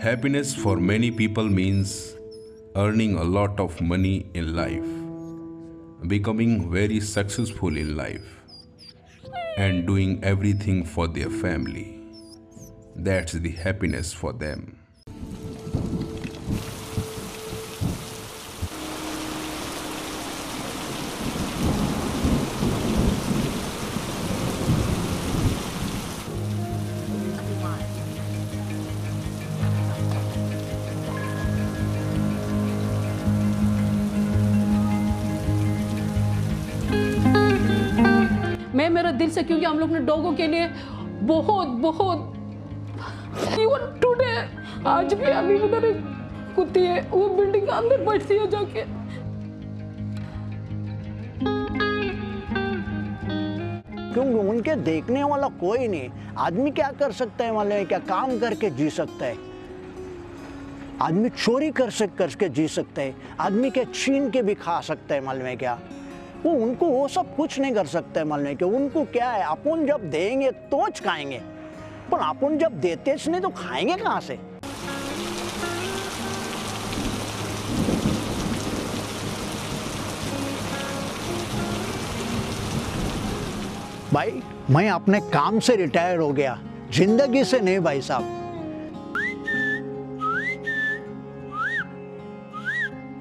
Happiness for many people means earning a lot of money in life, becoming very successful in life, and doing everything for their family. That's the happiness for them. मैं मेरा दिल से, क्योंकि हम लोग ने डॉगों के लिए बहुत बहुत इवन टुडे आज भी अभी उधर कुत्ती है, वो बिल्डिंग के अंदर बैठती है जाके। क्योंकि उनके देखने वाला कोई नहीं? आदमी क्या कर सकता है है क्या काम करके जी सकता है? आदमी चोरी कर सक करके जी सकता है। आदमी के छीन के भी खा सकता है, मालूम है क्या? वो उनको वो सब कुछ नहीं कर सकते मालूम कि, उनको क्या है, अपन जब देंगे तो खाएँगे। पर अपन जब देते नहीं तो खाएँगे कहाँ से? भाई, मैं अपने काम से रिटायर हो गया, ज़िंदगी से नहीं भाई साहब।